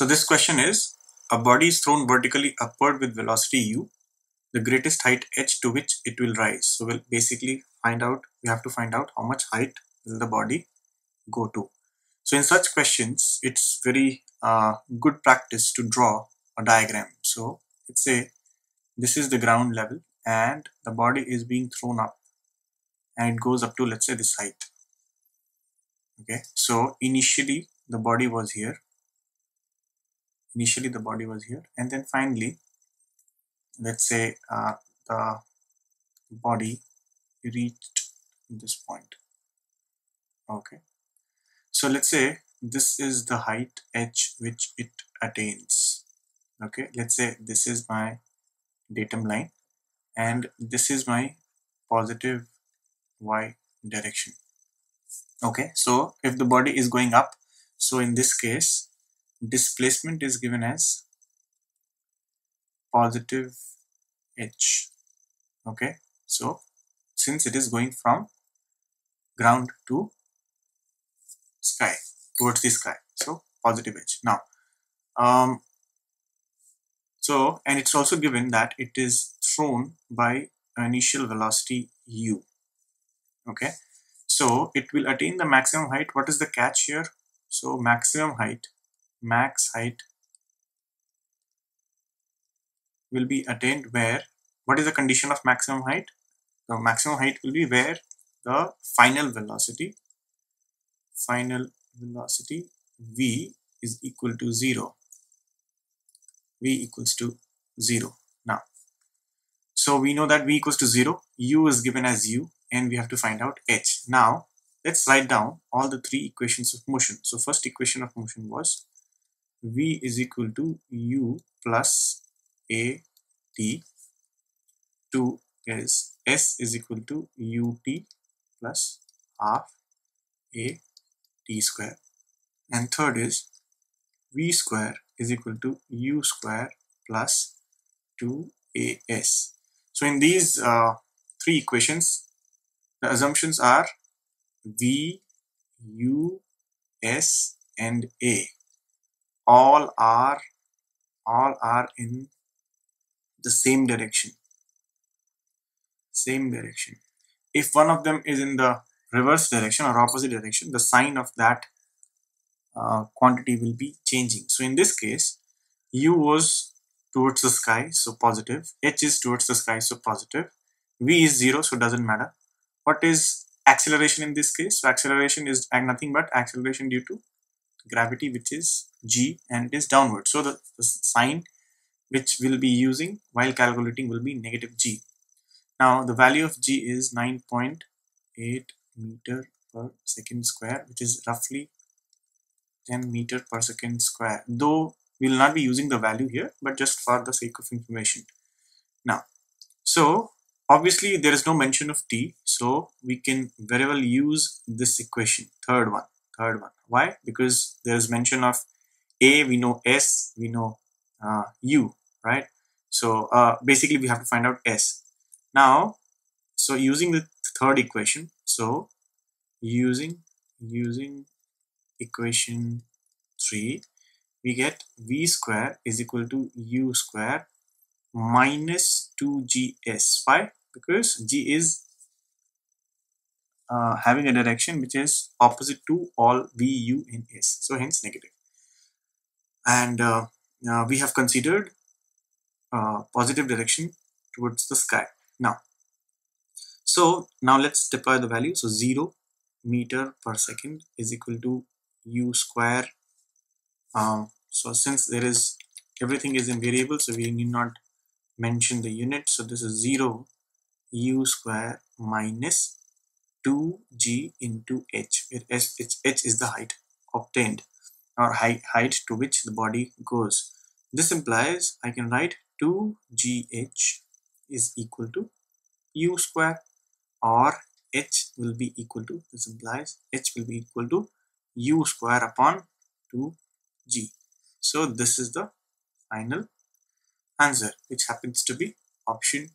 So this question is, a body is thrown vertically upward with velocity u, the greatest height h to which it will rise. So we'll basically find out, we have to find out how much height will the body go to. So in such questions, it's very uh, good practice to draw a diagram. So let's say this is the ground level and the body is being thrown up and it goes up to let's say this height. Okay, so initially the body was here. Initially the body was here. And then finally let's say uh, the body reached this point. Okay, so let's say this is the height h which it attains. Okay. Let's say this is my datum line and this is my positive y direction. Okay. So if the body is going up so in this case displacement is given as positive h. Okay so since it is going from ground to sky towards the sky so positive h. Now um so and it's also given that it is thrown by initial velocity u. Okay so it will attain the maximum height. What is the catch here? So maximum height max height will be attained where? What is the condition of maximum height? The maximum height will be where the final velocity final velocity v is equal to 0 v equals to 0 now so we know that v equals to 0 u is given as u and we have to find out h. Now let's write down all the three equations of motion. So first equation of motion was v is equal to u plus a t 2 is s is equal to ut plus half a t square. And third is v square is equal to u square plus 2as so in these uh, three equations the assumptions are v u s and a all are all are in the same direction. Same direction. If one of them is in the reverse direction or opposite direction the sign of that uh, quantity will be changing. So in this case u was towards the sky so positive. H is towards the sky so positive. V is zero so doesn't matter. What is acceleration in this case? So acceleration is nothing but acceleration due to gravity which is g and it is downward. So the, the sign which we'll be using while calculating will be negative g. Now the value of g is 9.8 meter per second square which is roughly 10 meter per second square. Though we will not be using the value here but just for the sake of information. Now so obviously there is no mention of t so we can very well use this equation third one third one why? Because there is mention of a we know s we know uh, u right? So uh, basically we have to find out s. Now so using the third equation so using using equation 3 we get v square is equal to u square minus 2gs why? Because g is uh, having a direction which is opposite to all v u and s. So hence negative. And uh, uh, we have considered uh, positive direction towards the sky. Now so now let's deploy the value. So 0 meter per second is equal to u square. Um, so since there is everything is in variable so we need not mention the unit. So this is 0 u square minus 2g into h where h, h is the height obtained or height, height to which the body goes this implies I can write 2gh is equal to u square or h will be equal to this implies h will be equal to u square upon 2g. So this is the final answer which happens to be option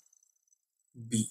B.